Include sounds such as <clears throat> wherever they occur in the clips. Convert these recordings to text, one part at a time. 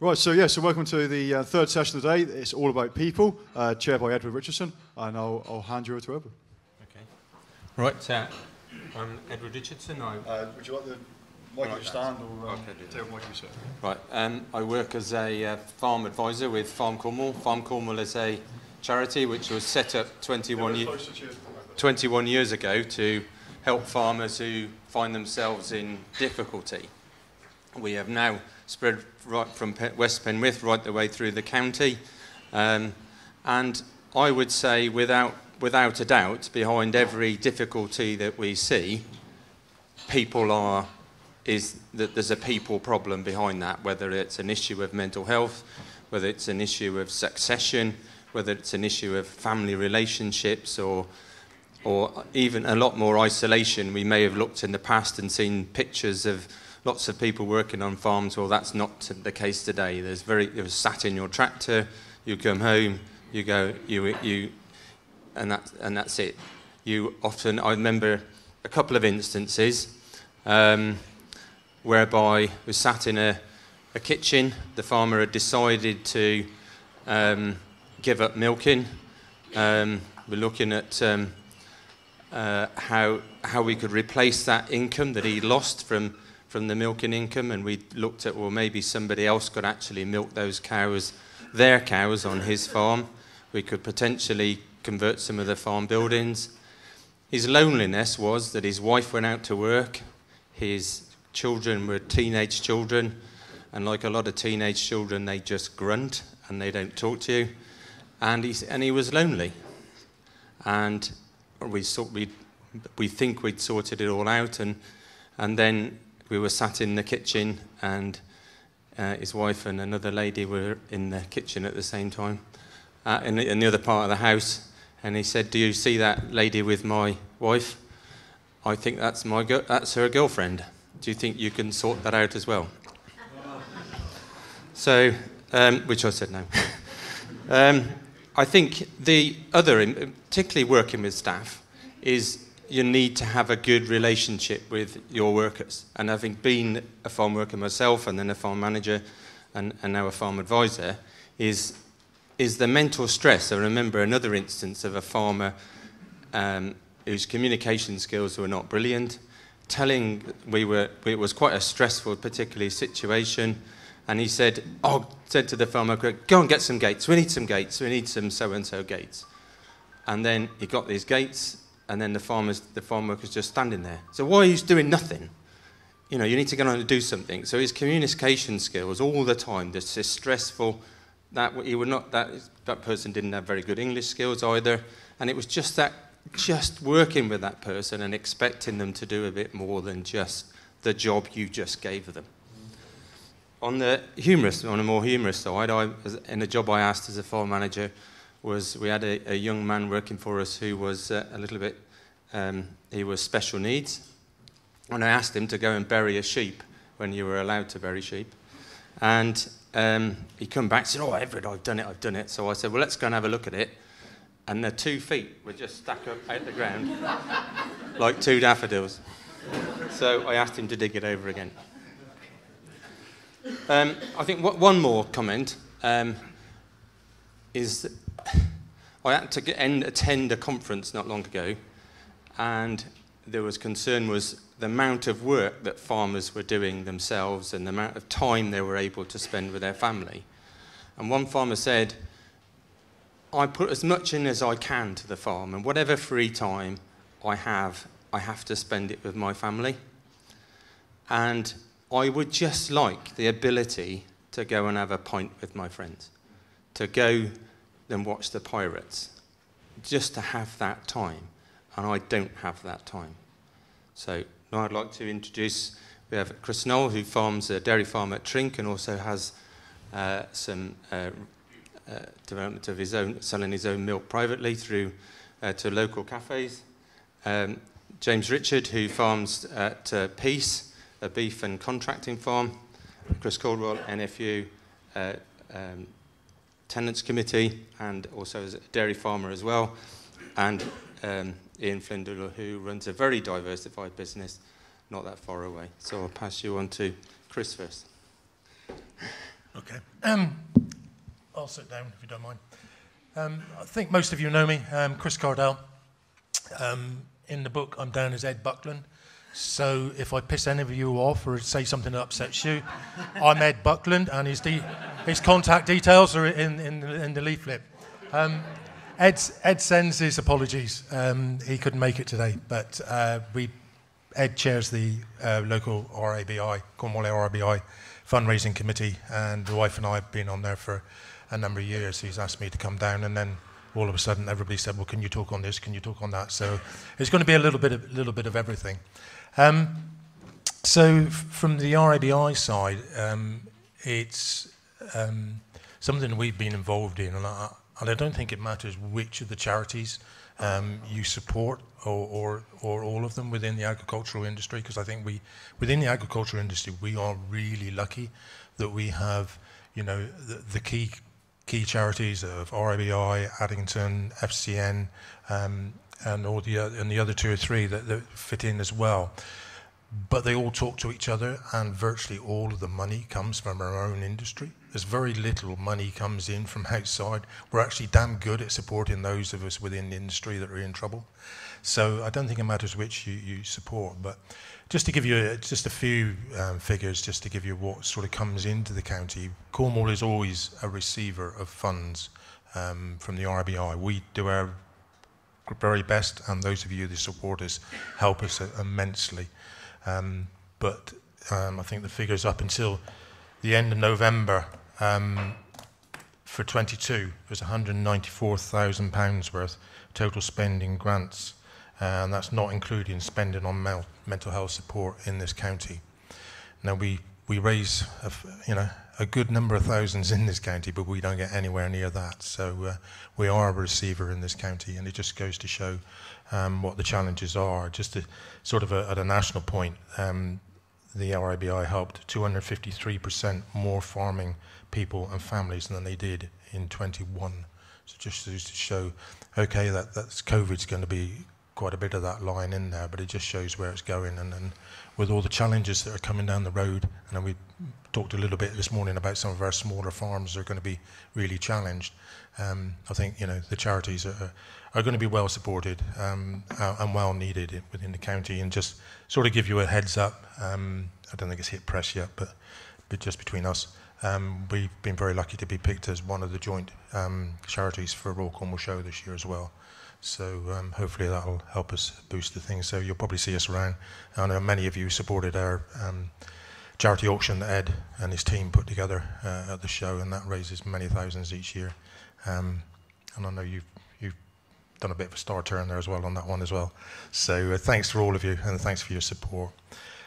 Right, so yeah, so welcome to the uh, third session of the day. It's all about people, uh, chaired by Edward Richardson, and I'll, I'll hand you over to Edward. Okay. Right, uh, I'm Edward Richardson. I, Uh, would you like the mic Right, stand or um, Okay, do that. mic you sit? right, um, I work as a uh, farm advisor with Farm Cornwall. Farm Cornwall is a charity which was set up 21, ye- 21 years ago to help farmers who find themselves in difficulty. We have now spread right from West Penwith right the way through the county. Um, and I would say, without, without a doubt, behind every difficulty that we see, people are, is that there's a people problem behind that, whether it's an issue of mental health, whether it's an issue of succession, whether it's an issue of family relationships or or even a lot more isolation. We may have looked in the past and seen pictures of lots of people working on farms. Well, that's not the case today. There's very you're sat in your tractor, you come home, you go, you you, and that and that's it. You often I remember a couple of instances um, whereby we sat in a, a kitchen. The farmer had decided to um, give up milking. Um, we're looking at um, uh, how how we could replace that income that he lost from from the milking income, and we looked at well maybe somebody else could actually milk those cows, their cows on his farm. We could potentially convert some of the farm buildings. His loneliness was that his wife went out to work, his children were teenage children, and like a lot of teenage children, they just grunt and they don't talk to you, and he and he was lonely, and we sort we we think we'd sorted it all out, and and then we were sat in the kitchen, and uh, his wife and another lady were in the kitchen at the same time, uh, in, the, in the other part of the house, and he said, "Do you see that lady with my wife? I think that's my girl, that's her girlfriend. Do you think you can sort that out as well?" So, um, which I said no. <laughs> um, I think the other, particularly working with staff, is you need to have a good relationship with your workers. And having been a farm worker myself and then a farm manager and, and now a farm advisor, is, is the mental stress. I remember another instance of a farmer um, whose communication skills were not brilliant, telling we were, it was quite a stressful, particularly situation. And he said, oh, said to the farmer, go and get some gates. We need some gates. We need some so-and-so gates. And then he got these gates, and then the farmers, the farm worker's just standing there. So why you doing nothing? You know, you need to get on and do something. So his communication skills all the time, this stressful, that he would not, that, that person didn't have very good English skills either. And it was just that, just working with that person and expecting them to do a bit more than just the job you just gave them. On the humorous, on a more humorous side, I, in a job I asked as a farm manager, was we had a, a young man working for us who was uh, a little bit, um, he was special needs. And I asked him to go and bury a sheep when you were allowed to bury sheep. And um, he come back and said, oh, Everett, I've done it, I've done it. So I said, well, let's go and have a look at it. And the two feet were just stuck up out the ground <laughs> like two daffodils. So I asked him to dig it over again. Um, I think one more comment um, is I had to attend a conference not long ago, and there was concern was the amount of work that farmers were doing themselves and the amount of time they were able to spend with their family. And one farmer said, I put as much in as I can to the farm, and whatever free time I have, I have to spend it with my family. And I would just like the ability to go and have a pint with my friends, to go and watch the Pirates, just to have that time. And I don't have that time. So now I'd like to introduce, we have Chris Knowles, who farms a dairy farm at Trink and also has uh, some uh, uh, development of his own, selling his own milk privately through uh, to local cafes. Um, James Richard, who farms at uh, Peace, a beef and contracting farm. Chris Cardell, NFU, uh, um, Tenants Committee, and also as a dairy farmer as well. And um, Ian Flindall, who runs a very diversified business not that far away. So I'll pass you on to Chris first. Okay. Um, I'll sit down if you don't mind. Um, I think most of you know me, Chris Cardell. Um, in the book, I'm down as Ed Buckland. So if I piss any of you off or say something that upsets you, I'm Ed Buckland, and his, de- his contact details are in, in, in the leaflet. Um, Ed, Ed sends his apologies. Um, he couldn't make it today, but uh, we, Ed chairs the uh, local RABI, Cornwall RABI fundraising committee, and the wife and I have been on there for a number of years. He's asked me to come down, and then all of a sudden everybody said, "Well, can you talk on this? Can you talk on that?" So it's going to be a little bit of little bit of everything. Um, so from the RABI side, um, it's um, something we've been involved in, and I, and I don't think it matters which of the charities um, you support or, or, or all of them within the agricultural industry, because I think we, within the agricultural industry, we are really lucky that we have, you know, the, the key key charities of RABI, Addington, FCN, um, and all the and the other two or three that, that fit in as well. But they all talk to each other, and virtually all of the money comes from our own industry. There's very little money comes in from outside. We're actually damn good at supporting those of us within the industry that are in trouble. So I don't think it matters which you, you support, but just to give you a, just a few um, figures, just to give you what sort of comes into the county, Cornwall is always a receiver of funds um, from the RABI. We do our very best, and those of you that support us help us immensely. Um, but um, I think the figures up until the end of November um, for 22 was 194,000 pounds worth total spending grants and that's not including spending on mental health support in this county. Now we we raise a, you know a good number of thousands in this county, but we don't get anywhere near that. So uh, we are a receiver in this county, and it just goes to show um, what the challenges are. Just to, sort of a, at a national point, um, the RABI helped 253% more farming people and families than they did in 21. So just to show, okay, that that's COVID's going to be quite a bit of that line in there, but it just shows where it's going. And, and with all the challenges that are coming down the road, and we talked a little bit this morning about some of our smaller farms are going to be really challenged. Um, I think you know the charities are, are going to be well supported um, and well needed within the county. And just sort of give you a heads up. Um, I don't think it's hit press yet, but but just between us, um, we've been very lucky to be picked as one of the joint um, charities for Royal Cornwall Show this year as well. So um, hopefully that'll help us boost the thing. So you'll probably see us around. I know many of you supported our um, charity auction that Ed and his team put together uh, at the show, and that raises many thousands each year. Um, and I know you've you've done a bit of a star turn there as well on that one as well. So uh, thanks for all of you, and thanks for your support.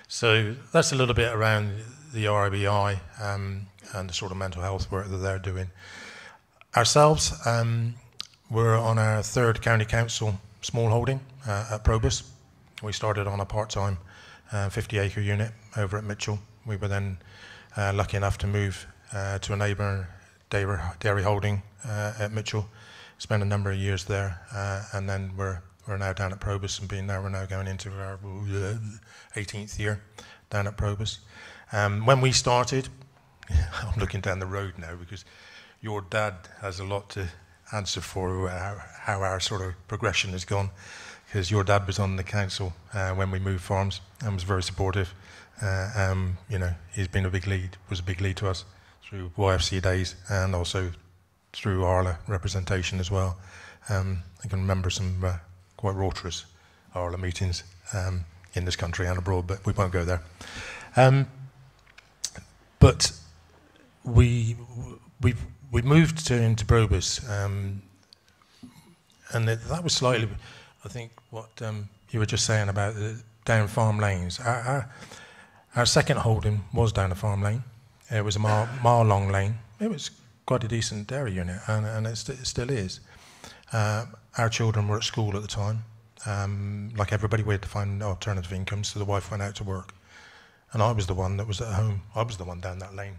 So that's a little bit around the RABI um, and the sort of mental health work that they're doing. Ourselves, um, we're on our third county council small holding uh, at Probus. We started on a part-time uh, 50 acre unit over at Mitchell. We were then uh, lucky enough to move uh, to a neighbour dairy holding uh, at Mitchell. Spent a number of years there, uh, and then we're we're now down at Probus and being there, we're now going into our 18th year down at Probus. Um, when we started, <laughs> I'm looking down the road now because your dad has a lot to answer for uh, how our sort of progression has gone. Because your dad was on the council uh, when we moved farms and was very supportive. Uh, um, you know, he's been a big lead, was a big lead to us through YFC days and also through Arla representation as well. Um, I can remember some uh, quite raucous Arla meetings um, in this country and abroad, but we won't go there. Um, but we we we moved to, into Probus, um, and that was slightly, I think, what um, you were just saying about the down farm lanes. Our, our, our, second holding was down a farm lane. It was a mile, mile long lane. It was quite a decent dairy unit, and, and it, st- it still is. Uh, our children were at school at the time. Um, like everybody, we had to find alternative income, so the wife went out to work. And I was the one that was at home. I was the one down that lane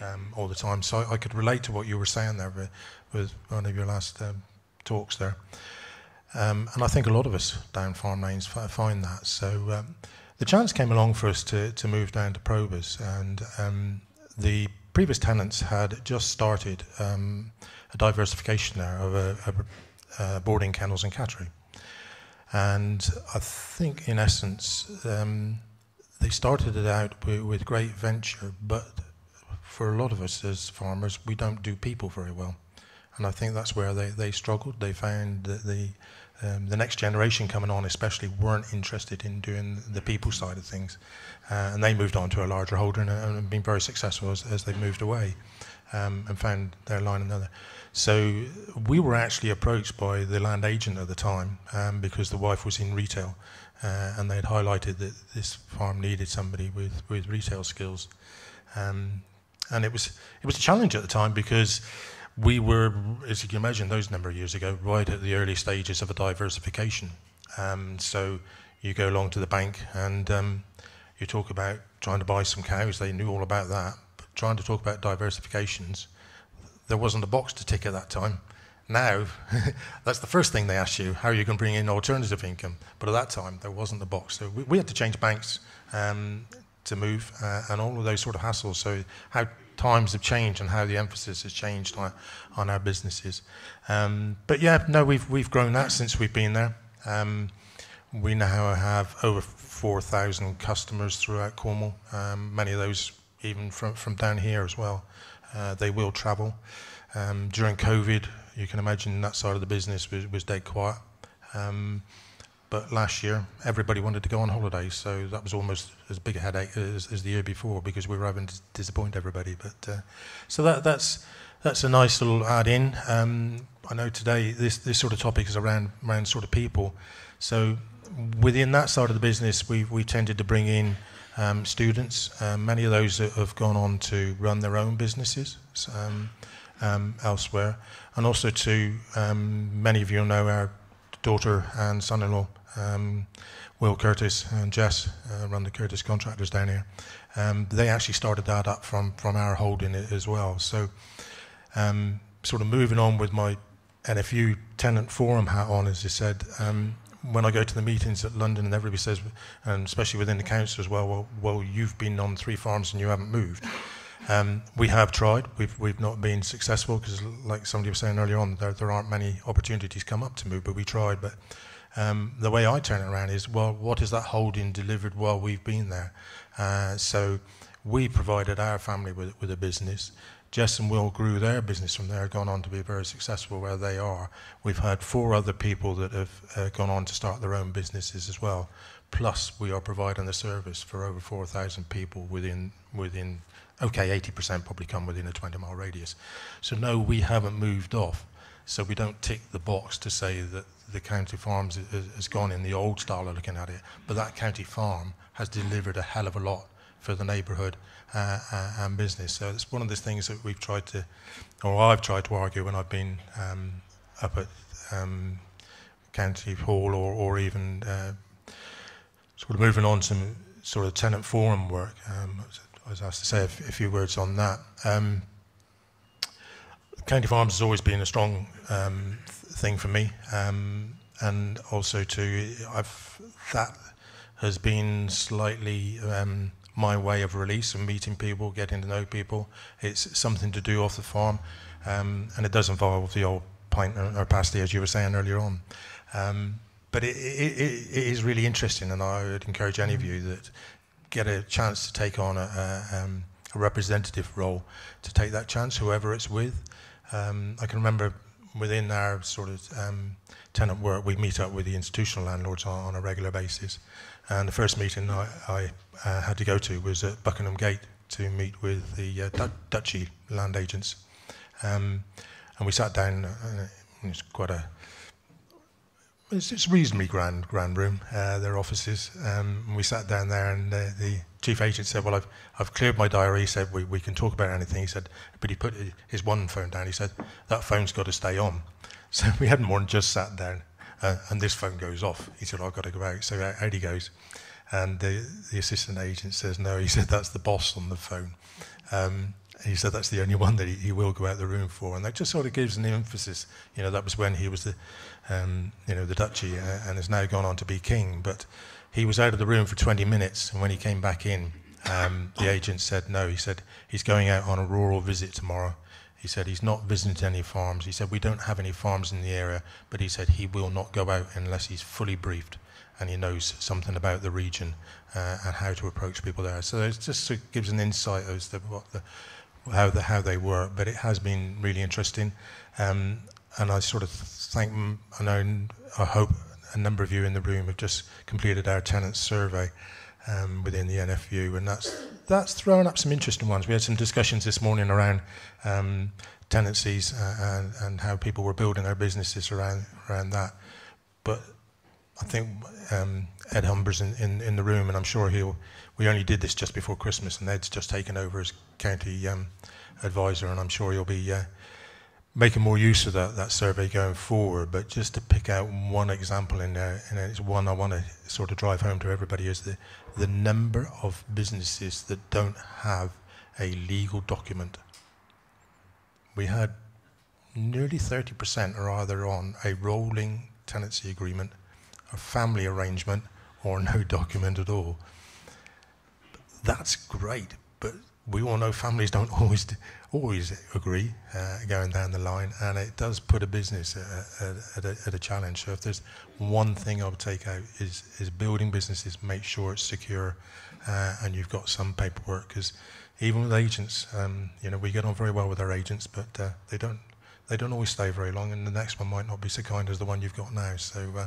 um, all the time. So I could relate to what you were saying there with, one of your last um, talks there. Um, and I think a lot of us down farm lanes find that. So um, the chance came along for us to, to move down to Probus, and um, the previous tenants had just started um, a diversification there of a, a, a boarding kennels and cattery. And I think, in essence, they started it out with, with, great venture, but for a lot of us as farmers, we don't do people very well. And I think that's where they, they struggled. They found that the, um, the next generation coming on, especially, weren't interested in doing the people side of things. Uh, and they moved on to a larger holder and, and been very successful as, as they moved away um, and found their line another. So we were actually approached by the land agent at the time um, because the wife was in retail, uh, and they had highlighted that this farm needed somebody with, with retail skills, um, and it was it was a challenge at the time because we were, as you can imagine, those number of years ago, right at the early stages of a diversification. Um, so you go along to the bank and um, you talk about trying to buy some cows. They knew all about that, but trying to talk about diversifications there wasn't a box to tick at that time. Now, <laughs> that's the first thing they ask you how are you going to bring in alternative income? But at that time, there wasn't a box. So we, we had to change banks um, to move uh, and all of those sort of hassles. So, how times have changed and how the emphasis has changed on, on our businesses. Um, but yeah, no, we've, we've grown that since we've been there. Um, we now have over 4,000 customers throughout Cornwall, um, many of those even from, from down here as well. Uh, they will travel. Um, during COVID, you can imagine that side of the business was, was dead quiet. But last year, everybody wanted to go on holiday, so that was almost as big a headache as, as the year before because we were having to disappoint everybody. But uh, so that, that's that's a nice little add-in. Um, I know today this this sort of topic is around around sort of people. So within that side of the business, we we tended to bring in um, students. Um, many of those that have gone on to run their own businesses um, um elsewhere, and also to um, many of you know our daughter and son-in-law, um, Will Curtis and Jess, uh, run the Curtis Contractors down here. they actually started that up from from our holding as well. So, sort of moving on with my NFU tenant forum hat on, as you said when I go to the meetings at London and everybody says, and especially within the council as well, well, well you've been on three farms and you haven't moved. Um, we have tried. We've we've not been successful because, like somebody was saying earlier on, there there aren't many opportunities come up to move. But we tried. But um, the way I turn it around is, well, what has that holding delivered while we've been there? Uh, so we provided our family with with a business. Jess and Will grew their business from there, gone on to be very successful where they are. We've had four other people that have uh, gone on to start their own businesses as well. Plus, we are providing the service for over 4,000 people within, within okay, 80% probably come within a 20 mile radius. So, no, we haven't moved off. So, we don't tick the box to say that the county farms has gone in the old style of looking at it, but that county farm has delivered a hell of a lot for the neighbourhood uh, uh, and business. So it's one of those things that we've tried to, or I've tried to argue when I've been um, up at um, County Hall or, or even uh, sort of moving on to sort of tenant forum work. Um, I was asked to say a, f- a few words on that. Um, County Farms has always been a strong um, th- thing for me, um, and also to I've that has been slightly um, my way of release and meeting people, getting to know people. It's something to do off the farm, um, and it does involve the old pint or pasty, as you were saying earlier on. Um, but it, it, it is really interesting, and I would encourage any of you that get a chance to take on a, a, um, a representative role to take that chance, whoever it's with. Um, I can remember within our sort of um, tenant work, we meet up with the institutional landlords on, on a regular basis. And the first meeting I, I uh, had to go to was at Buckingham Gate to meet with the uh, du- Duchy land agents. Um, and we sat down, uh, it's quite a it's, it's reasonably grand grand room, uh, their offices. Um, we sat down there, and the chief agent said, "Well, I've I've cleared my diary." He said, "We we can talk about anything." He said, but he put his one phone down. He said, "That phone's got to stay on." <laughs> So we hadn't more than just sat down, uh, and this phone goes off. He said, "I've got to go out." So out, out he goes. And the, the assistant agent says, no, <laughs> he said, that's the boss on the phone. Um, he said that's the only one that he, he, will go out the room for. And that just sort of gives an emphasis. You know, that was when he was the, um, you know, the duchy uh, and has now gone on to be king. But he was out of the room for 20 minutes. And when he came back in, Um, the agent said no. He said he's going out on a rural visit tomorrow. He said he's not visiting any farms. He said we don't have any farms in the area, but he said he will not go out unless he's fully briefed and he knows something about the region uh, and how to approach people there. So it just of gives an insight as to what the, how, the, how they work, but it has been really interesting. Um, and I sort of thank, I know, I hope a number of you in the room have just completed our tenant survey um, within the NFU, and that's that's thrown up some interesting ones. We had some discussions this morning around um, tenancies uh, and, and how people were building their businesses around around that. But I think um, Ed Humber's in, in, in, the room, and I'm sure he'll. We only did this just before Christmas, and Ed's just taken over as county um, advisor, and I'm sure he'll be uh, making more use of that, that survey going forward. But just to pick out one example in there, and it's one I want to sort of drive home to everybody, is the, the number of businesses that don't have a legal document. We had nearly 30% are either on a rolling tenancy agreement, a family arrangement, or no <laughs> document at all. That's great, but we all know families don't <laughs> always always agree uh, going down the line, and it does put a business at, at, at, a, at, a, challenge. So if there's one thing I would take out is is building businesses, make sure it's secure, uh, and you've got some paperwork. Because even with agents, um, you know, we get on very well with our agents, but uh, they don't they don't always stay very long, and the next one might not be so kind as the one you've got now. So uh,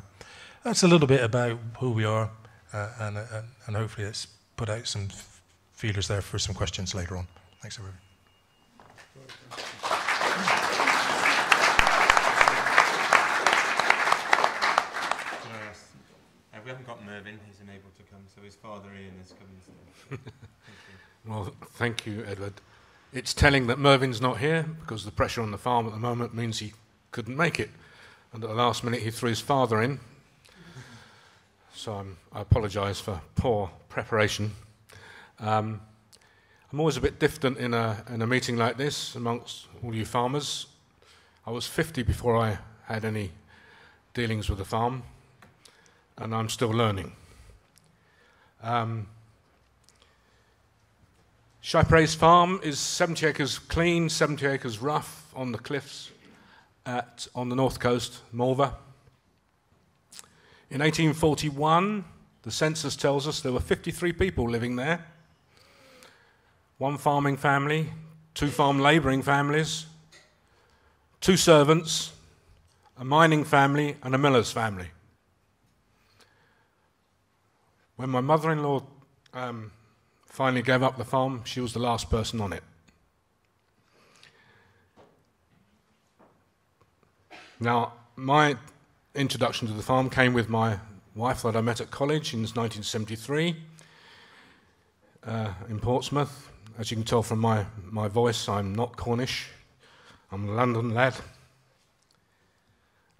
that's a little bit about who we are, uh, and, and and hopefully it's put out some feelers there for some questions later on. Thanks, everybody. Uh, we haven't got Mervyn, he's unable to come, so his father Ian is coming. <laughs> well, thank you, Edward. It's telling that Mervyn's not here because the pressure on the farm at the moment means he couldn't make it. And at the last minute, he threw his father in. So I'm, i apologise for poor preparation. Um, I'm always a bit diffident in a, in a meeting like this amongst all you farmers. I was 50 before I had any dealings with the farm, and I'm still learning. Um, Chypraze Farm is 70 acres clean, 70 acres rough on the cliffs at, on the north coast, Malva. In 1841, the census tells us there were 53 people living there one farming family, two farm labouring families, two servants, a mining family, and a miller's family. When my mother in law um, finally gave up the farm, she was the last person on it. Now, my introduction to the farm came with my wife that I met at college in 1973 uh, in Portsmouth. As you can tell from my, my voice, I'm not Cornish. I'm a London lad.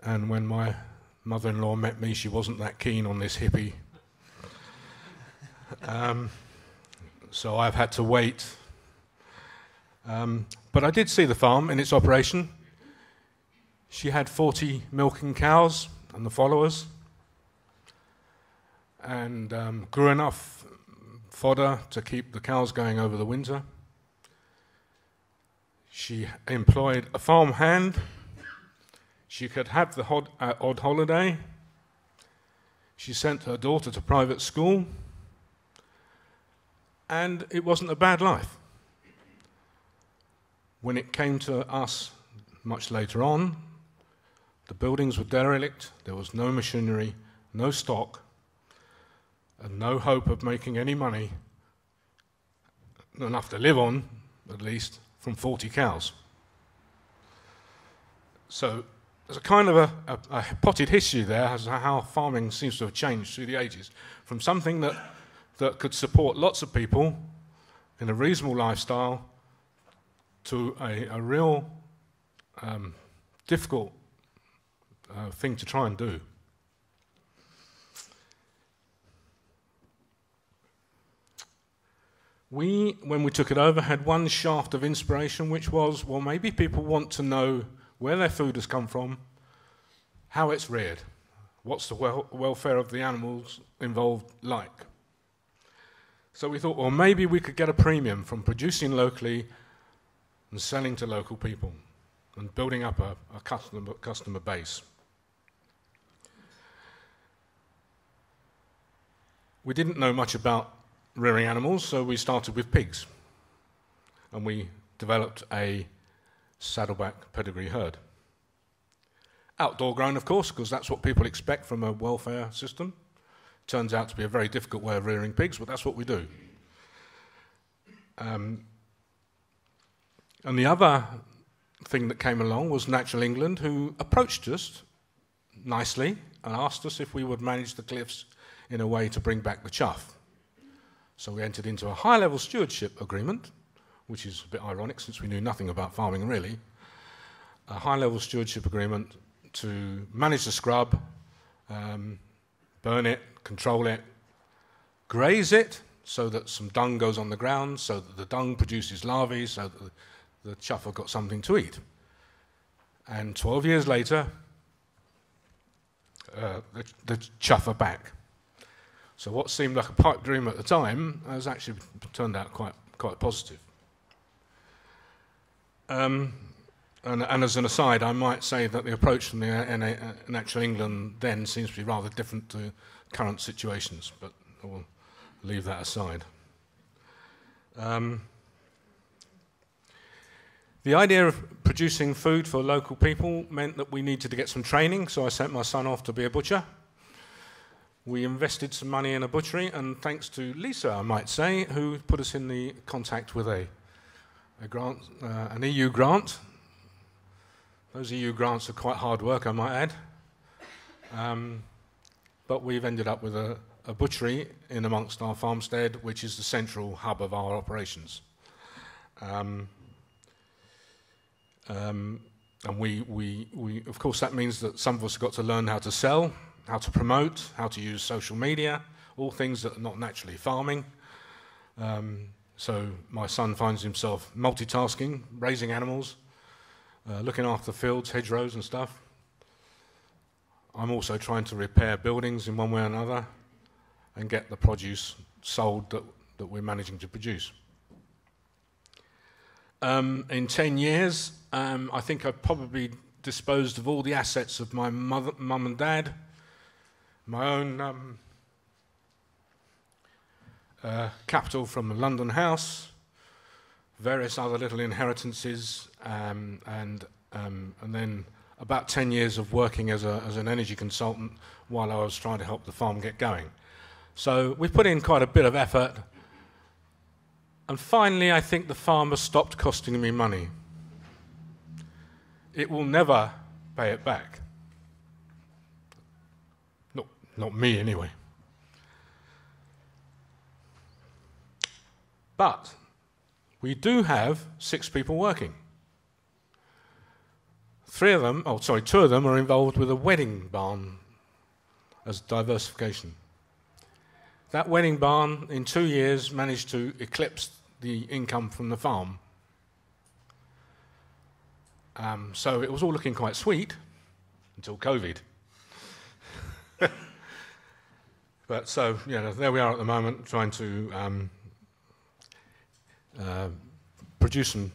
And when my mother in law met me, she wasn't that keen on this hippie. Um, so I've had to wait. Um, but I did see the farm in its operation. She had 40 milking cows and the followers, and um, grew enough fodder to keep the cows going over the winter. She employed a farm hand. She could have the odd, uh, odd holiday. She sent her daughter to private school. And it wasn't a bad life. When it came to us much later on, the buildings were derelict, there was no machinery, no stock, and no hope of making any money, enough to live on, at least, from 40 cows. So there's a kind of a, a, a potted history there as to how farming seems to have changed through the ages from something that, that could support lots of people in a reasonable lifestyle to a, a real um, difficult uh, thing to try and do. We, when we took it over, had one shaft of inspiration, which was well, maybe people want to know where their food has come from, how it's reared, what's the wel- welfare of the animals involved like. So we thought, well, maybe we could get a premium from producing locally and selling to local people and building up a, a customer, customer base. We didn't know much about rearing animals, so we started with pigs. And we developed a saddleback pedigree herd. Outdoor grown, of course, because that's what people expect from a welfare system. Turns out to be a very difficult way of rearing pigs, but that's what we do. Um, and the other thing that came along was Natural England, who approached us nicely and asked us if we would manage the cliffs in a way to bring back the chough. So we entered into a high level stewardship agreement, which is a bit ironic since we knew nothing about farming really. A high level stewardship agreement to manage the scrub, um, burn it, control it, graze it so that some dung goes on the ground, so that the dung produces larvae, so that the, the chough have got something to eat. And 12 years later, uh, the, the chough are back. So what seemed like a pipe dream at the time has actually turned out quite, quite positive. Um, and, and, as an aside, I might say that the approach from the uh, Natural England then seems to be rather different to current situations, but I will leave that aside. Um, the idea of producing food for local people meant that we needed to get some training, so I sent my son off to be a butcher. We invested some money in a butchery, and thanks to Lisa, I might say, who put us in the contact with a, a grant, uh, an EU grant those EU grants are quite hard work, I might add. Um, but we've ended up with a, a, butchery in amongst our farmstead, which is the central hub of our operations. Um, um, and we, we, we, of course, that means that some of us have got to learn how to sell, how to promote, how to use social media, all things that are not naturally farming. Um, so my son finds himself multitasking, raising animals, uh, looking after fields, hedgerows, and stuff. I'm also trying to repair buildings in one way or another and get the produce sold that, that we're managing to produce. Um, in 10 years, um, I think I've probably disposed of all the assets of my mother, mum and dad, my own um, uh, capital from the London house, various other little inheritances, um, and, um, and then about 10 years of working as, a, as an energy consultant while I was trying to help the farm get going. So we put in quite a bit of effort. And finally, I think the farm has stopped costing me money. It will never pay it back. Not, me, anyway. But we do have six people working. Three of them, oh, sorry, two of them are involved with a wedding barn as diversification. That wedding barn, in two years, managed to eclipse the income from the farm. Um, so it was all looking quite sweet until COVID. <laughs> but so, there we are at the moment trying to um, uh, produce some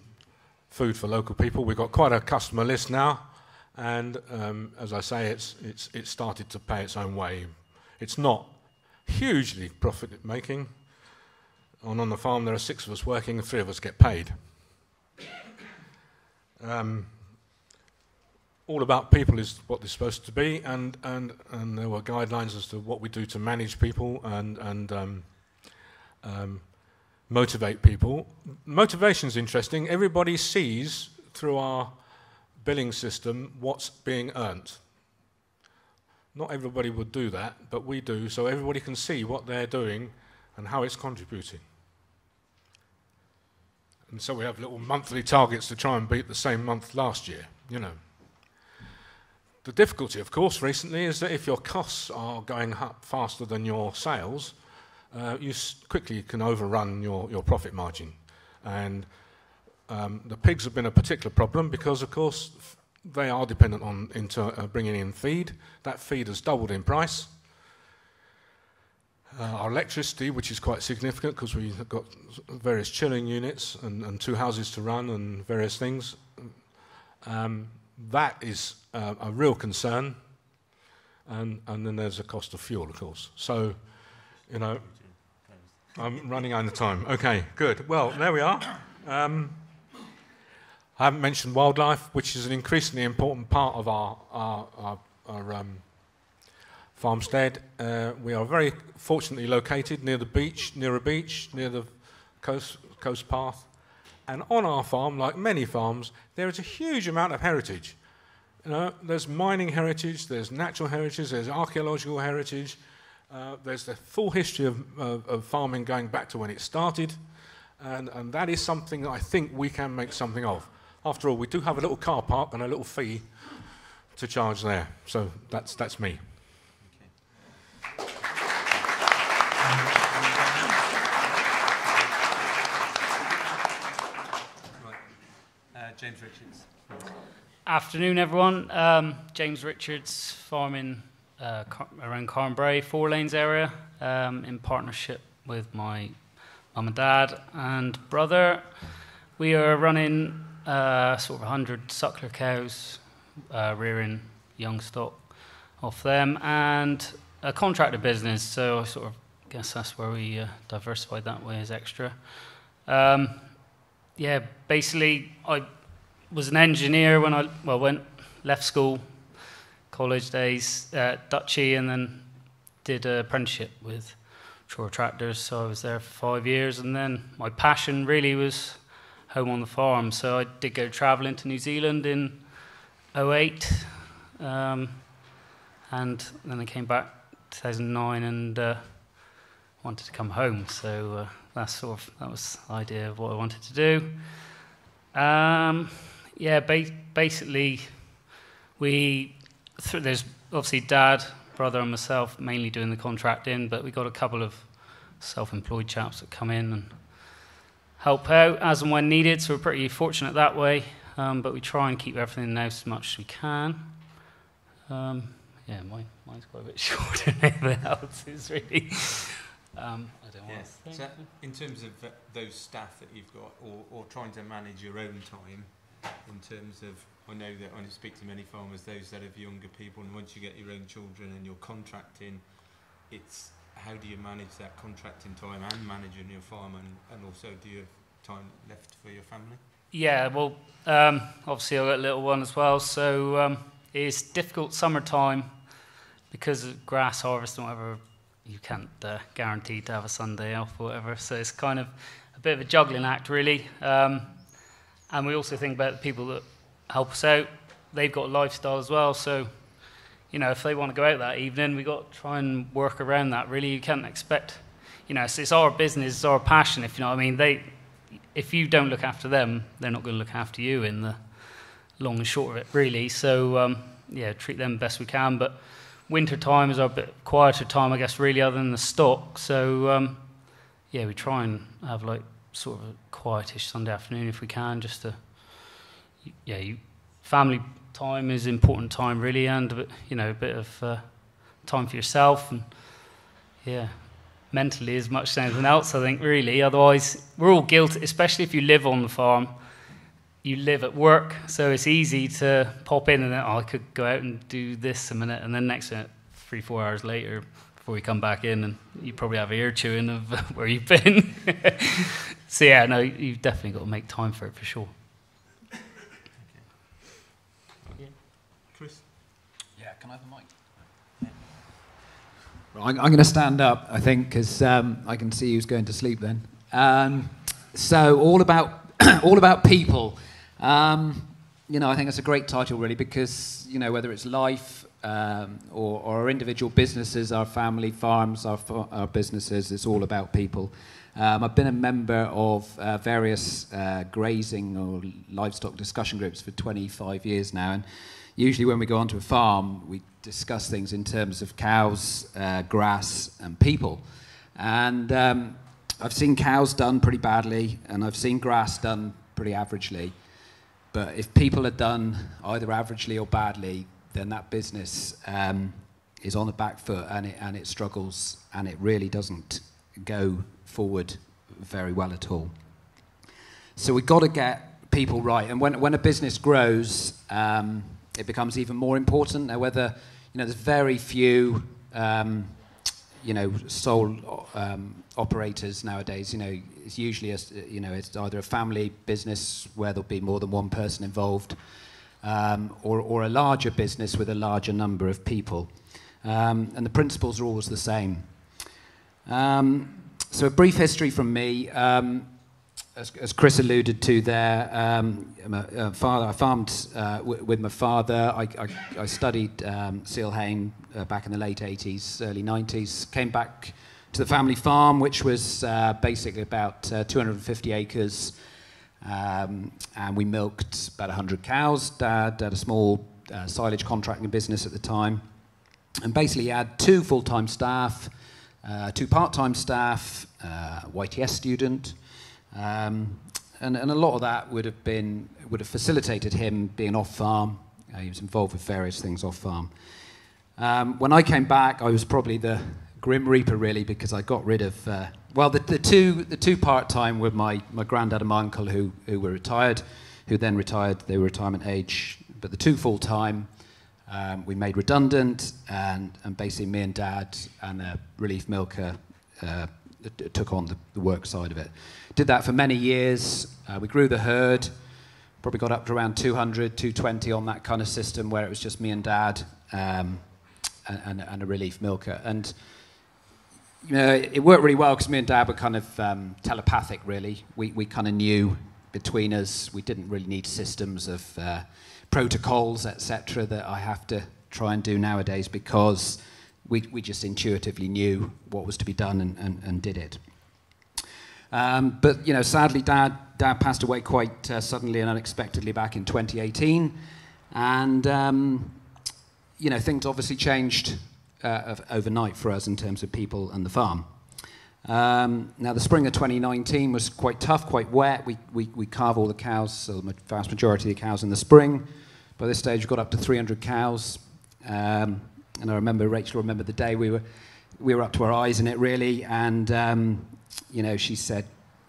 food for local people. We've got quite a customer list now, and um, as I say, it's, it's, it's started to pay its own way. It's not hugely profit making. And on the farm, there are six of us working, and three of us get paid. Um, all about people is what they're supposed to be, and, and, and there were guidelines as to what we do to manage people and, and um, um, motivate people. Motivation is interesting. Everybody sees through our billing system what's being earned. Not everybody would do that, but we do, so everybody can see what they're doing and how it's contributing. And so we have little monthly targets to try and beat the same month last year, you know. The difficulty, of course, recently is that if your costs are going up faster than your sales, uh, you quickly can overrun your, your profit margin. And um, the pigs have been a particular problem because, of course, they are dependent on into, uh, bringing in feed. That feed has doubled in price. Uh, our electricity, which is quite significant because we've got various chilling units and, and two houses to run and various things. Um, that is uh, a real concern. And, and then there's the cost of fuel, of course. So, you know, I'm running out of time. Okay, good. Well, there we are. Um, I haven't mentioned wildlife, which is an increasingly important part of our, our, our, our um, farmstead. Uh, we are very fortunately located near the beach, near a beach, near the coast, coast path. And on our farm, like many farms, there is a huge amount of heritage. There's mining heritage, there's natural heritage, there's archaeological heritage, uh, there's the full history of, of, of, farming going back to when it started, and, and that is something that I think we can make something of. After all, we do have a little car park and a little fee to charge there, so that's, that's me. Afternoon, everyone. Um, James Richards, farming uh, car- around Carn Brea, Four Lanes area, um, in partnership with my mum and dad and brother. We are running uh, sort of 100 suckler cows, uh, rearing young stock off them, and a contractor business. So I sort of guess that's where we uh, diversified that way as extra. Um, yeah, basically, I was an engineer when I well went left school, college days at Duchy, and then did an apprenticeship with Shore Tractors. So I was there for five years, and then my passion really was home on the farm. So I did go travelling to New Zealand in 08, um, and then I came back 2009 and uh, wanted to come home. So uh, that's sort of that was the idea of what I wanted to do. Um, yeah, ba- basically, we th- there's obviously dad, brother, and myself mainly doing the contracting, but we got a couple of self-employed chaps that come in and help out as and when needed. So we're pretty fortunate that way. Um, but we try and keep everything in house as much as we can. Um, yeah, mine, mine's quite a bit <laughs> shorter than anyone else's, really. Um, I don't yes. So in terms of uh, those staff that you've got, or, or trying to manage your own time, in terms of I know that when I speak to many farmers, those that have younger people, and once you get your own children and you're contracting, it's how do you manage that contracting time and managing your farm, and, and also do you have time left for your family? Yeah, well, um, obviously I've got a little one as well, so um, it's difficult summertime because of grass harvest and whatever. You can't uh, guarantee to have a Sunday off or whatever, so it's kind of a bit of a juggling act, really. Um, and we also think about the people that help us out. They've got a lifestyle as well. So, you know, if they want to go out that evening, we've got to try and work around that. Really, you can't expect, you know, it's, it's our business, it's our passion, if you know what I mean. They, if you don't look after them, they're not going to look after you in the long and short of it, really. So, um, yeah, treat them best we can. But winter time is our bit quieter time, I guess, really, other than the stock. So, um, yeah, we try and have like sort of a quietish Sunday afternoon if we can, just to, yeah, you, family time is important time really, and a bit, you know, a bit of uh, time for yourself, and yeah, mentally as much as anything else, I think, really. Otherwise, we're all guilty, especially if you live on the farm. You live at work, so it's easy to pop in and then, oh, I could go out and do this a minute, and then next minute, three, four hours later, before you come back in, and you probably have ear chewing of <laughs> where you've been. <laughs> so yeah, no, you've definitely got to make time for it for sure. Chris? Yeah, can I have a mic? I'm, I'm going to stand up, I think, because um, I can see who's going to sleep then. Um, so all about <coughs> all about people. Um, you know, I think that's a great title, really, because you know whether it's life, um, or, or, our individual businesses, our family farms, our, our businesses. It's all about people. Um, I've been a member of uh, various uh, grazing or livestock discussion groups for 25 years now, and usually when we go onto a farm, we discuss things in terms of cows, uh, grass, and people. And um, I've seen cows done pretty badly, and I've seen grass done pretty averagely. But if people are done either averagely or badly, then that business um, is on the back foot and it, and it struggles and it really doesn't go forward very well at all. So we've got to get people right. And when, when a business grows, um, it becomes even more important. Now, whether, you know, there's very few, um, you know, sole um, operators nowadays. You know, it's usually, a, you know, it's either a family business where there'll be more than one person involved, um, or, or a larger business with a larger number of people. Um, and the principles are always the same. Um, so a brief history from me. Um, as, as, Chris alluded to there, um, my, father, I farmed uh, with my father. I, I, I studied um, Seale Hayne uh, back in the late 80s, early 90s. Came back to the family farm, which was uh, basically about uh, 250 acres. Um, and we milked about 100 cows. Dad had a small uh, silage contracting business at the time. And basically had two full-time staff, uh, two part-time staff, uh, YTS student, um, and, and, a lot of that would have been would have facilitated him being off farm. Uh, he was involved with various things off farm. Um, when I came back, I was probably the grim reaper really because I got rid of uh, well the, the two the two part time were my my granddad and my uncle who who were retired, who then retired. They were retirement age, but the two full time um, we made redundant, and, and basically me and dad and a relief milker uh, took on the, the, work side of it. Did that for many years. Uh, we grew the herd, probably got up to around 200, 220 on that kind of system where it was just me and dad um, and, and, a relief milker. And you know, it worked really well because me and dad were kind of um, telepathic, really. We, we kind of knew between us, we didn't really need systems of. Uh, protocols, etc., that I have to try and do nowadays because we, we just intuitively knew what was to be done and, and, and did it. Um, but you know, sadly, Dad Dad passed away quite uh, suddenly and unexpectedly back in 2018, and um, you know, things obviously changed uh, overnight for us in terms of people and the farm. Um, now, the spring of 2019 was quite tough, quite wet. We, we, we calve all the cows, so the vast majority of the cows in the spring. By this stage, we got up to 300 cows. Um, and I remember, Rachel remembered the day we were, we were up to our eyes in it, really. And, um, you know, she said,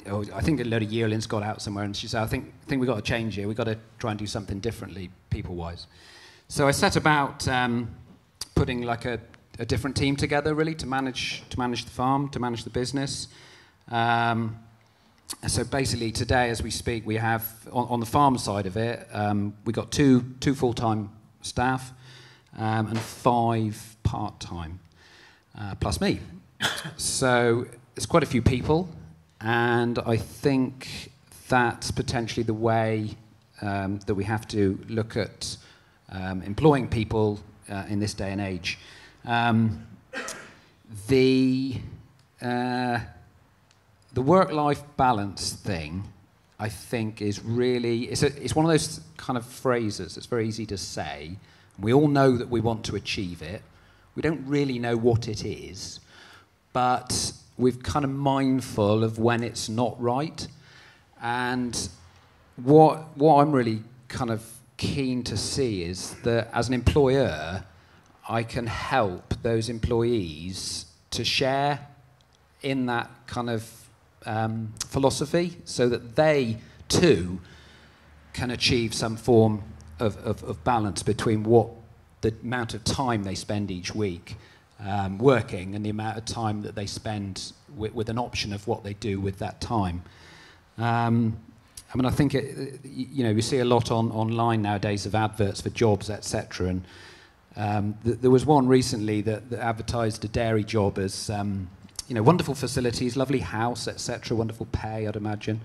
oh, I think a load of yearlings got out somewhere. And she said, I think, I think we've got to change here. We've got to try and do something differently, people-wise. So I set about um, putting like a a different team together, really, to manage to manage the farm, to manage the business. Um, so basically, today, as we speak, we have on, on the farm side of it, um, we got two two full time staff um, and five part time, uh, plus me. so it's quite a few people, and I think that's potentially the way um, that we have to look at um, employing people uh, in this day and age. Um, the uh, the work-life balance thing, I think, is really it's, a, it's one of those kind of phrases that's very easy to say. We all know that we want to achieve it. We don't really know what it is, but we're kind of mindful of when it's not right. And what what I'm really kind of keen to see is that as an employer, I can help those employees to share in that kind of um, philosophy so that they too can achieve some form of, of, of, balance between what the amount of time they spend each week um, working and the amount of time that they spend with, with, an option of what they do with that time. Um, I mean, I think it, you know we see a lot on online nowadays of adverts for jobs, etc. And um, th- there was one recently that, that, advertised a dairy job as, um, you know, wonderful facilities, lovely house, etc., wonderful pay, I'd imagine.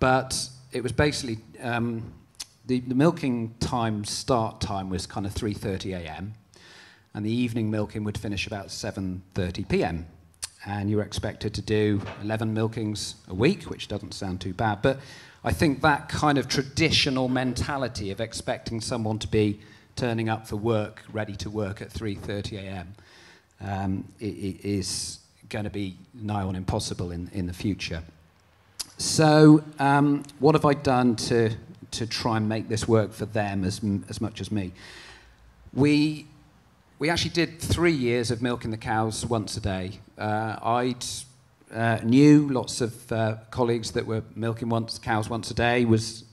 But it was basically um, the, the milking time start time was kind of 3:30 a.m. and the evening milking would finish about 7:30 p.m. And you were expected to do 11 milkings a week, which doesn't sound too bad. But I think that kind of traditional mentality of expecting someone to be turning up for work, ready to work at 3:30 a.m. Um, it, it is going to be nigh on impossible in, in the future. So, um, what have I done to to try and make this work for them as as much as me? We we actually did three years of milking the cows once a day. Uh, I'd uh, knew lots of uh, colleagues that were milking once cows once a day. Was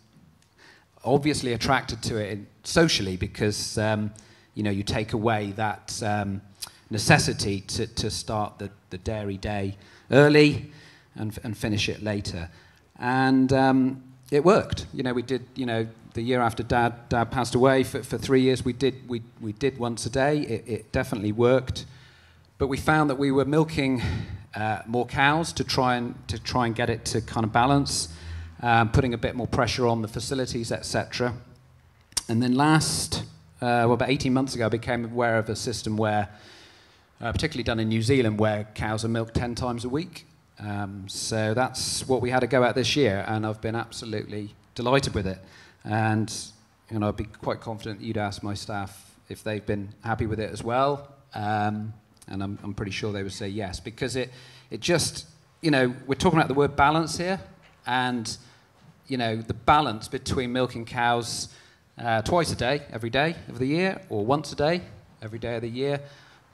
obviously attracted to it socially because um, you know you take away that um, necessity to, to start the, the dairy day early and, and finish it later. And um, it worked. You know, we did, you know, the year after dad, dad passed away, for, for three years we did, we, we did once a day. It, it definitely worked. But we found that we were milking uh, more cows to try, and, to try and get it to kind of balance, um, putting a bit more pressure on the facilities, etc. And then last, uh, well, about 18 months ago, I became aware of a system where, uh, particularly done in New Zealand, where cows are milked 10 times a week. Um, so that's what we had to go at this year, and I've been absolutely delighted with it. And you know, I'd be quite confident that you'd ask my staff if they've been happy with it as well. Um, and I'm, I'm pretty sure they would say yes, because it, it just, you know, we're talking about the word balance here, and you know, the balance between milking cows uh, twice a day, every day of the year, or once a day, every day of the year,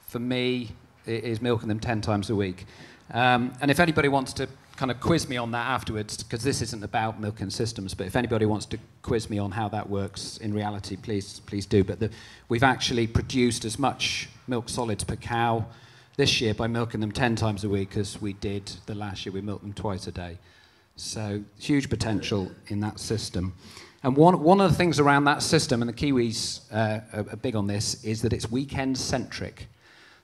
for me, is milking them 10 times a week. Um, and if anybody wants to kind of quiz me on that afterwards, because this isn't about milking systems, but if anybody wants to quiz me on how that works in reality, please, please do. But the, we've actually produced as much milk solids per cow this year by milking them 10 times a week as we did the last year. We milked them twice a day. So huge potential in that system. And one, one of the things around that system, and the Kiwis uh, are, big on this, is that it's weekend centric.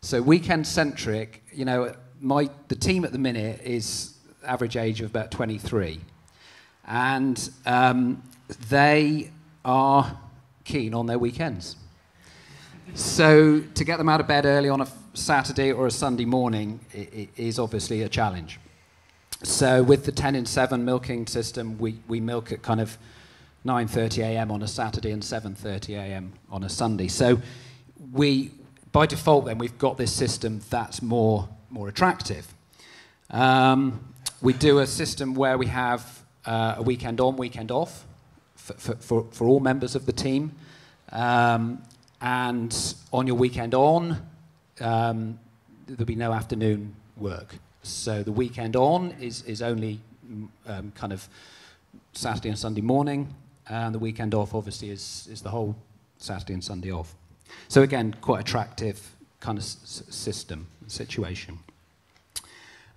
So weekend centric, you know, my, the team at the minute is average age of about 23. And um, they are keen on their weekends. So to get them out of bed early on a Saturday or a Sunday morning is obviously a challenge. So with the 10 in 7 milking system, we, we milk at kind of 9:30 a.m. on a Saturday and 7:30 a.m. on a Sunday. So we by default then we've got this system that's more more attractive. Um, we do a system where we have uh, a weekend on, weekend off for, for, for, for all members of the team. Um, and on your weekend on, um, there'll be no afternoon work. So the weekend on is, is only um, kind of Saturday and Sunday morning, and the weekend off obviously is, is the whole Saturday and Sunday off. So again, quite attractive kind of system, situation.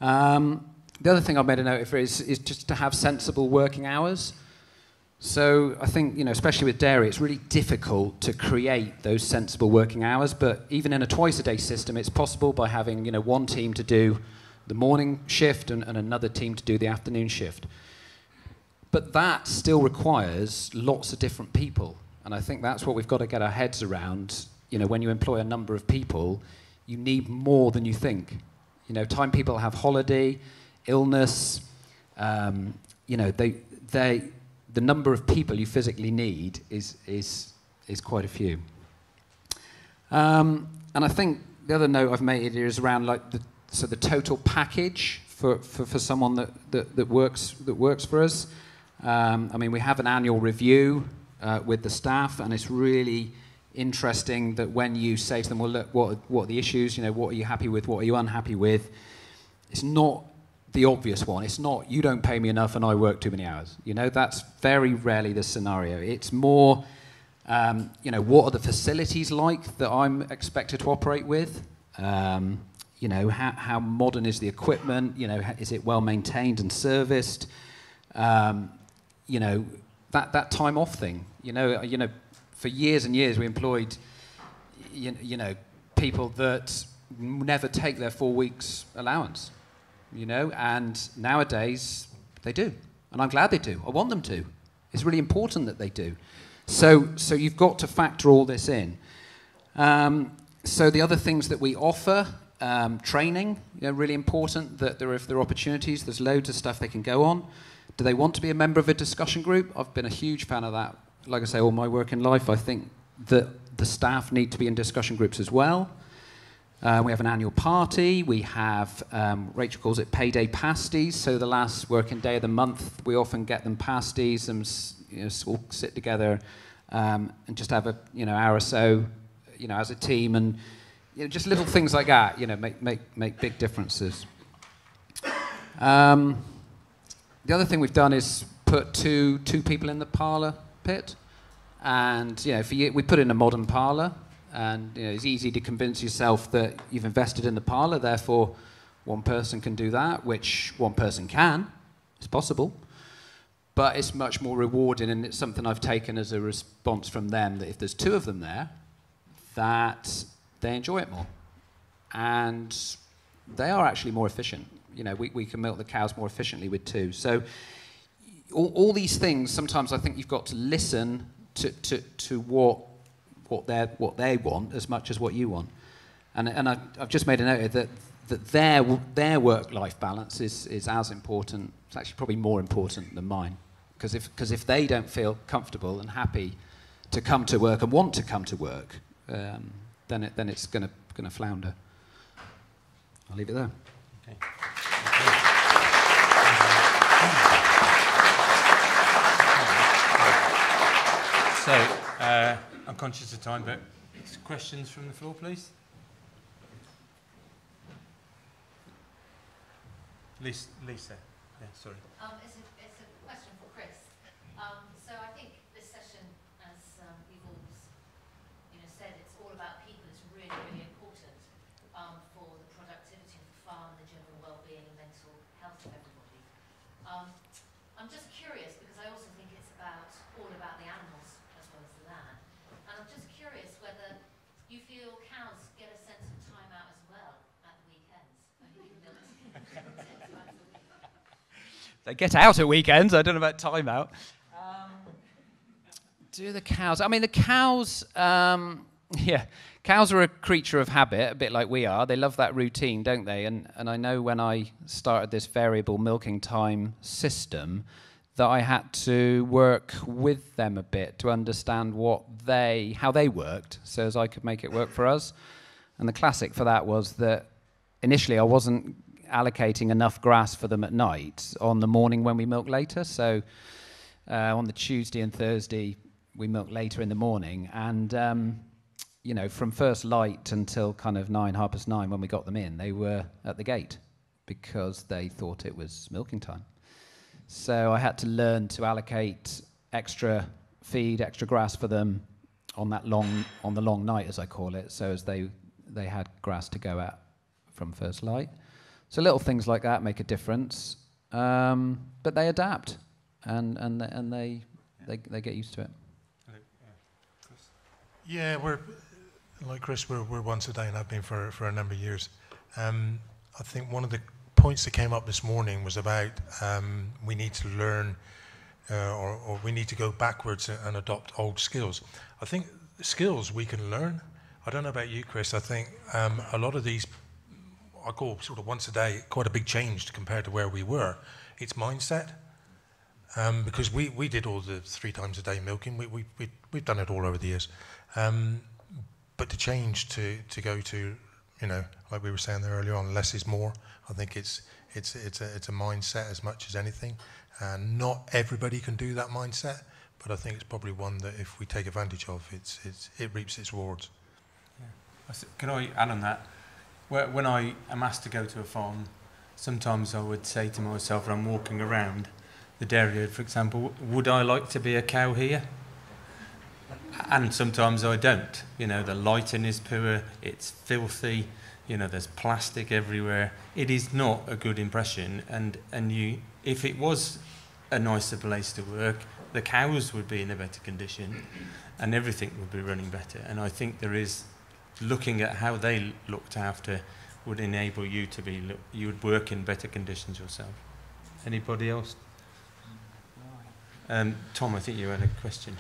Um, the other thing I've made a note of is, is just to have sensible working hours. So I think, you know, especially with dairy, it's really difficult to create those sensible working hours. But even in a twice-a-day system, it's possible by having, you know, one team to do the morning shift and, and another team to do the afternoon shift. But that still requires lots of different people. And I think that's what we've got to get our heads around. You know, when you employ a number of people, you need more than you think. You know, time people have holiday, illness. Um, you know, they, they, the number of people you physically need is, is, is quite a few. Um, and I think the other note I've made here is around like the, so the total package for, for, for someone that, that, that, works, that works for us. Um, I mean, we have an annual review uh, with the staff, and it's really interesting that when you say to them, well, look, what, what are the issues? You know, what are you happy with? What are you unhappy with? It's not the obvious one. It's not, you don't pay me enough and I work too many hours. You know, that's very rarely the scenario. It's more, um, you know, what are the facilities like that I'm expected to operate with? Um, you know, how, how modern is the equipment? You know, is it well maintained and serviced? Um, you know, that, that time off thing. You know, you know, for years and years, we employed, you, you know, people that never take their four weeks allowance, you know, and nowadays they do. And I'm glad they do. I want them to. It's really important that they do. So, so you've got to factor all this in. Um, so the other things that we offer, um, training, you know, really important that there, if there are opportunities, there's loads of stuff they can go on. Do they want to be a member of a discussion group? I've been a huge fan of that like I say, all my work in life, I think that the staff need to be in discussion groups as well. Uh, we have an annual party. We have, um, Rachel calls it payday pasties. So the last working day of the month, we often get them pasties and you know, all sit together um, and just have a you know hour or so you know, as a team, and you know, just little things like that, you know, make make make big differences. Um, the other thing we've done is put two two people in the parlour pit, and you know, if you, we put in a modern parlour, and you know, it's easy to convince yourself that you've invested in the parlour, therefore one person can do that, which one person can. It's possible. But it's much more rewarding, and it's something I've taken as a response from them that if there's two of them there, that they enjoy it more. And they are actually more efficient. You know, we, we can milk the cows more efficiently with two. So all, all these things, sometimes I think you've got to listen to, to, to what, what, they what they want as much as what you want. And, and I, I've just made a note that that their, their work life balance is, is as important, it's actually probably more important than mine. Because if, cause if they don't feel comfortable and happy to come to work and want to come to work, um, then, it, then it's going to flounder. I'll leave it there. Okay. So, uh, I'm conscious of time, but questions from the floor, please. Lisa. Yeah, sorry. Um, it's, a, it's a question for Chris. Um, so I think this session, as um, we've all you know, said, it's all about people. It's really, really important um, for the productivity of the farm, the general well-being and mental health of everybody. Um, I'm just curious because I also think it's about all about the animals as well as the land. And I'm just curious whether you feel cows get a sense of time out as well at the weekends. They get out at weekends. I don't know about time out. Um, do the cows? I mean, the cows. Um, <laughs> yeah, cows are a creature of habit, a bit like we are. They love that routine, don't they? And and I know when I started this variable milking time system, that I had to work with them a bit to understand what they, how they worked, so as I could make it work for us. And the classic for that was that initially I wasn't allocating enough grass for them at night on the morning when we milk later. So uh, on the Tuesday and Thursday, we milk later in the morning. And, um, you know, from first light until kind of nine, half past nine when we got them in, they were at the gate because they thought it was milking time. So I had to learn to allocate extra feed, extra grass for them on that long, on the long night, as I call it, so as they, they had grass to go at from first light. So little things like that make a difference, um, but they adapt and and and they, they they get used to it. Yeah, we're like Chris. We're we're once a day, and I've been for for a number of years. Um, I think one of the points that came up this morning was about um, we need to learn, uh, or, or we need to go backwards and adopt old skills. I think skills we can learn. I don't know about you, Chris. I think um, a lot of these I call sort of once a day quite a big change compared to where we were. It's mindset. Um, because we, we did all the three times a day milking. We, we, we, we've done it all over the years. Um, but to change to, to go to, you know, like we were saying there earlier on, less is more. I think it's, it's, it's, a, it's a mindset as much as anything. And not everybody can do that mindset, but I think it's probably one that if we take advantage of, it's, it's, it reaps its rewards. Yeah. Can I add on that? When I am asked to go to a farm, sometimes I would say to myself when I'm walking around the dairy for example, would I like to be a cow here? And sometimes I don't. You know, the lighting is poor, it's filthy, you know, there's plastic everywhere. It is not a good impression. And, and you, if it was a nicer place to work, the cows would be in a better condition and everything would be running better. And I think there is looking at how they looked after would enable you to be, you would work in better conditions yourself. Anybody else? Um, Tom, I think you had a question.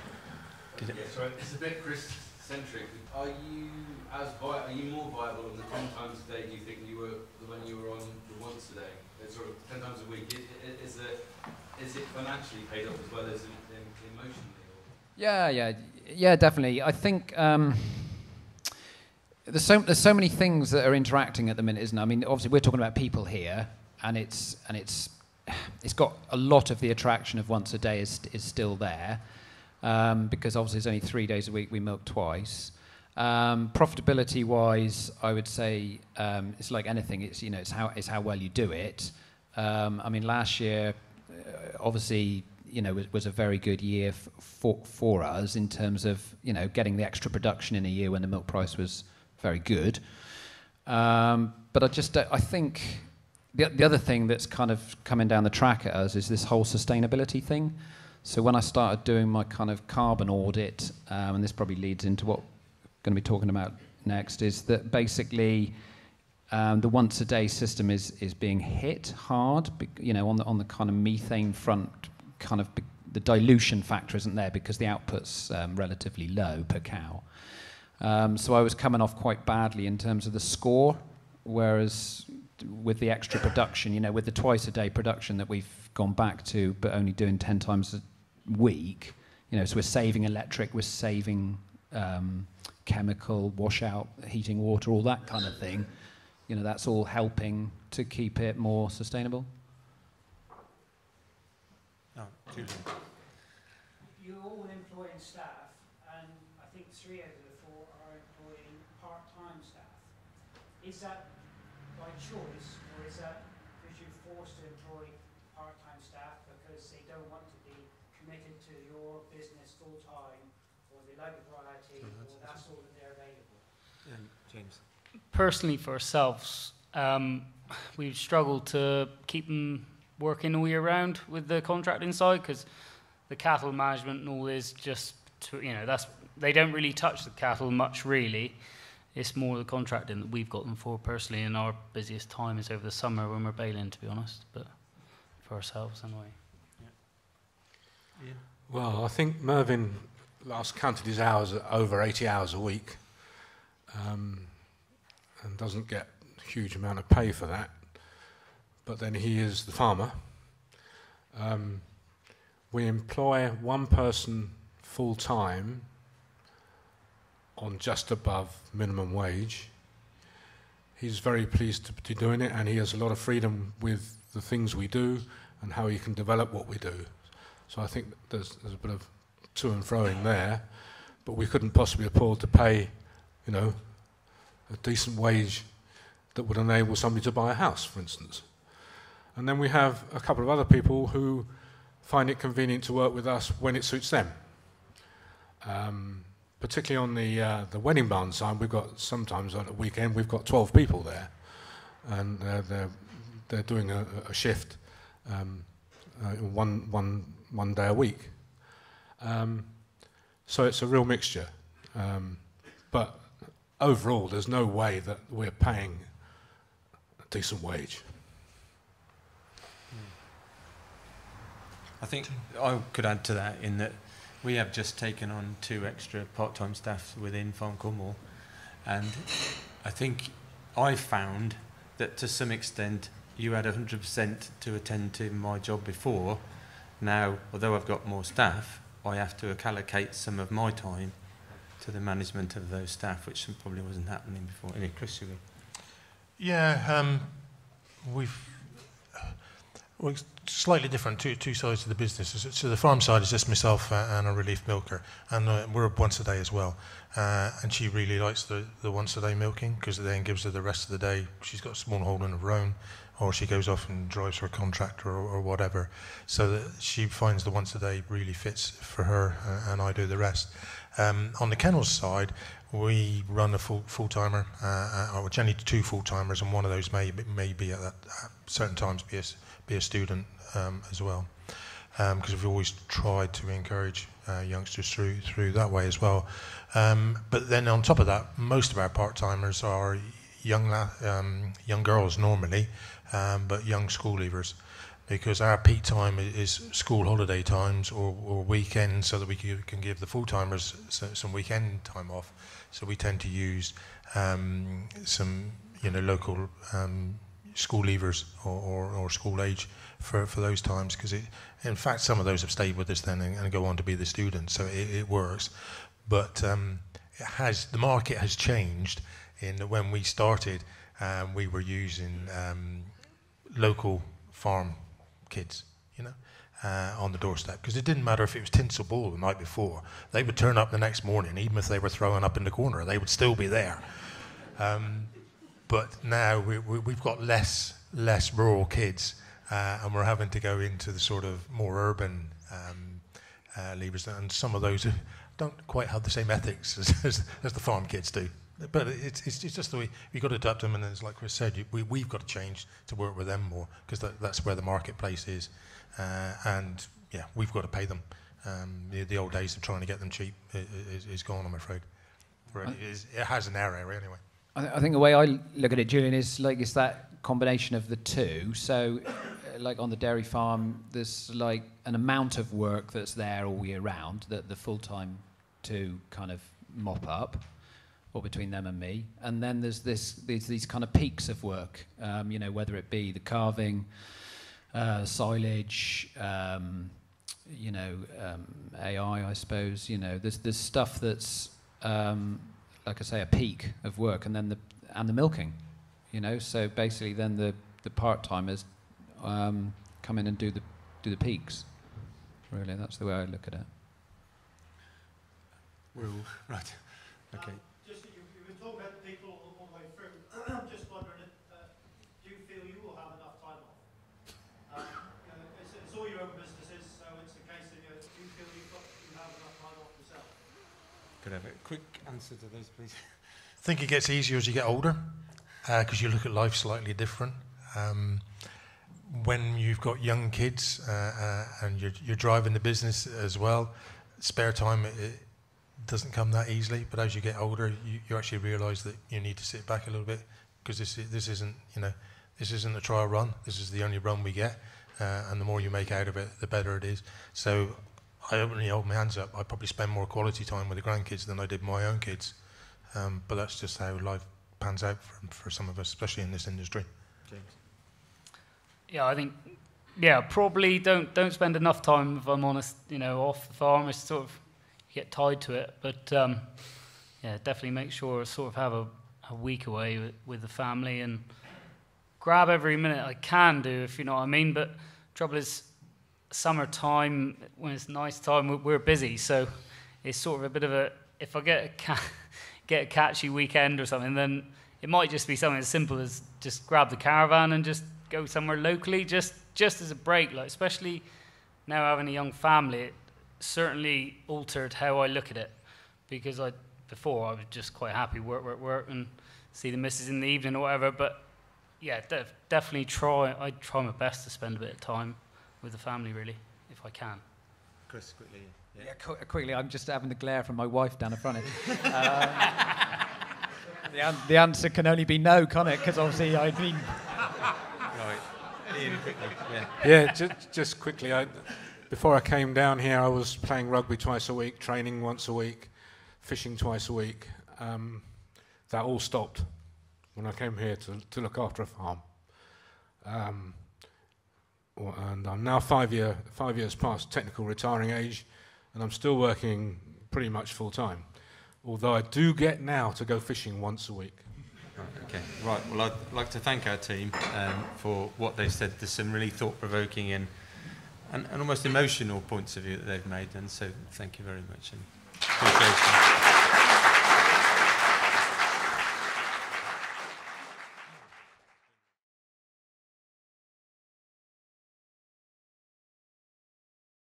Did it? Yeah, sorry, it's a bit Chris-centric. Are you as vi- are you more viable on the ten times a day? Do you think you were when you were on the once a day? It's sort of ten times a week. Is, is, it, is it financially paid off as well as emotionally? Yeah, yeah, yeah, definitely. I think. Um, there's so there's so many things that are interacting at the minute, isn't? I mean, obviously we're talking about people here, and it's and it's it's got a lot of the attraction of once a day is is still there, um, because obviously it's only three days a week we milk twice, Um, profitability wise, I would say um, it's like anything. It's you know it's how it's how well you do it. Um, I mean, last year, uh, obviously, you know, was, was a very good year for for us in terms of you know getting the extra production in a year when the milk price was very good. Um, but I just I think the, the other thing that's kind of coming down the track at us is this whole sustainability thing. So when I started doing my kind of carbon audit, um, and this probably leads into what going to be talking about next is that basically um, the once a day system is is being hit hard. You know, on the on the kind of methane front, kind of the dilution factor isn't there because the output's um, relatively low per cow. Um, so I was coming off quite badly in terms of the score, whereas with the extra production, you know, with the twice a day production that we've gone back to, but only doing 10 times a week, you know, so we're saving electric, we're saving um, chemical, washout, heating water, all that kind of thing. You know, that's all helping to keep it more sustainable. Oh, Julian. You're all employing staff, and I think three out of the four are employing part-time staff. Is that by choice, or is that because you're forced to employ part-time staff because they don't want to be committed to your business full-time, or they like variety, or that's all that they're available? Um, James. Personally, for ourselves, um, we've struggled to keep them working all year round with the contracting side because the cattle management and all is just, to, you know, that's they don't really touch the cattle much really. It's more the contracting that we've got them for personally, and our busiest time is over the summer when we're baling, to be honest. But for ourselves, anyway. Well, I think Mervyn last counted his hours at over 80 hours a week um, and doesn't get a huge amount of pay for that. But then he is the farmer. Um, we employ one person full time on just above minimum wage. He's very pleased to be doing it, and he has a lot of freedom with the things we do and how he can develop what we do. So I think there's, there's a bit of to and froing there, but we couldn't possibly afford to pay, you know, a decent wage that would enable somebody to buy a house, for instance. And then we have a couple of other people who find it convenient to work with us when it suits them. Um, particularly on the uh, the wedding barn side, we've got sometimes on a weekend we've got 12 people there, and uh, they're they're doing a, a shift um, uh, one one one day a week. Um, so it's a real mixture, um, but overall, there's no way that we're paying a decent wage. I think I could add to that in that we have just taken on two extra part-time staff within Farm Cornwall, and I think I found that to some extent you had 100% to attend to my job before. Now, although I've got more staff, I have to allocate some of my time to the management of those staff, which probably wasn't happening before. Anyway, Chris, you Yeah, um, we've well, it's slightly different. Two two sides of the business. So- the farm side is just myself uh, and a relief milker, and uh, we're up once a day as well. Uh, and she really likes the, the once a day milking because it then gives her the rest of the day. She's got a small holding of her own, or she goes off and drives for a contractor or, or whatever. So that she finds the once a day really fits for her, uh, and I do the rest. Um, on the kennels side, we run a full full timer, uh, uh, or generally two full timers, and one of those may may be at, that, at certain times be a, be a student um, as well, because we've always tried to encourage uh, youngsters through through that way as well. Um, but then on top of that, most of our part timers are young um, young girls normally, um, but young school leavers. Because our peak time is school holiday times or, or weekends, so that we can, can give the full timers some weekend time off. So we tend to use um, some, you know, local um, school leavers or, or, or school age for, for those times because in fact some of those have stayed with us then and, and go on to be the students so it, it works but um, it has the market has changed in that when we started um, we were using um, local farm kids you know, uh, on the doorstep. Because it didn't matter if it was tinsel ball the night before; they would turn up the next morning, even if they were throwing up in the corner, they would still be there. Um, but now we, we, we've got less less rural kids, uh, and we're having to go into the sort of more urban um, uh, leavers, and some of those don't quite have the same ethics as, <laughs> as, as the farm kids do. But it's, it's, it's just the way you've got to adapt them, and as like Chris said, you, we, we've got to change to work with them more because that, that's where the marketplace is, uh, and yeah, we've got to pay them. Um, the, the old days of trying to get them cheap is, is gone, I'm afraid. It, is, it has an error anyway. I, th- I think the way I look at it, Julian, is like it's that combination of the two. So, uh, like on the dairy farm, there's like an amount of work that's there all year round that the full time two kind of mop up, or between them and me. And then there's this these, these kind of peaks of work. Um, you know, whether it be the calving, uh, silage. Um, you know, um, AI, I suppose. You know, there's there's stuff that's um, like I say, a peak of work, and then the and the milking, you know. So basically, then the the part timers um, come in and do the do the peaks. Really, that's the way I look at it. We're all <laughs> right. Okay. Um, just you, you've been talking about the people all, all the way through. <clears throat> I'm just wondering, if, uh, do you feel you will have enough time off? Um, you know, it's, it's all your own businesses, so it's a case of you know, do you feel you've got you have enough time off yourself? Could I have a quick answer to those, please? I think it gets easier as you get older because uh, you look at life slightly different. Um, when you've got young kids uh, uh, and you're, you're, driving the business as well, spare time it, it, doesn't come that easily. But as you get older, you, you actually realise that you need to sit back a little bit because this this isn't you know this isn't a trial run. This is the only run we get, uh, and the more you make out of it, the better it is. So I only hold my hands up. I probably spend more quality time with the grandkids than I did my own kids. Um, but that's just how life pans out for, for some of us, especially in this industry. James. Yeah, I think yeah, probably don't don't spend enough time, if I'm honest, you know, off the farm. It's sort of get tied to it, but um, yeah, definitely make sure sort of have a, a week away with, with the family and grab every minute I can do, if you know what I mean. But trouble is, summertime when it's nice time, we're busy, so it's sort of a bit of a. If I get a ca- <laughs> get a catchy weekend or something, then it might just be something as simple as just grab the caravan and just go somewhere locally, just just as a break. Like especially now having a young family, it certainly altered how I look at it because I before I was just quite happy work work work and see the missus in the evening or whatever. But yeah, def- definitely try. I try my best to spend a bit of time with the family, really, if I can. Chris, quickly. Yeah, yeah qu- quickly. I'm just having the glare from my wife down the front. <laughs> um, the, an- the, answer can only be no, can't it? Because obviously I've been. Right. Ian, quickly. Yeah. Yeah, just, just quickly. I, before I came down here, I was playing rugby twice a week, training once a week, fishing twice a week. Um, that all stopped when I came here to, to look after a farm. Um, and I'm now five, year, five years past technical retiring age, and I'm still working pretty much full time. Although I do get now to go fishing once a week. Right, okay, right. Well, I'd like to thank our team um, for what they've said. There's some really thought provoking and, and, and, almost emotional points of view that they've made, and so thank you very much. And.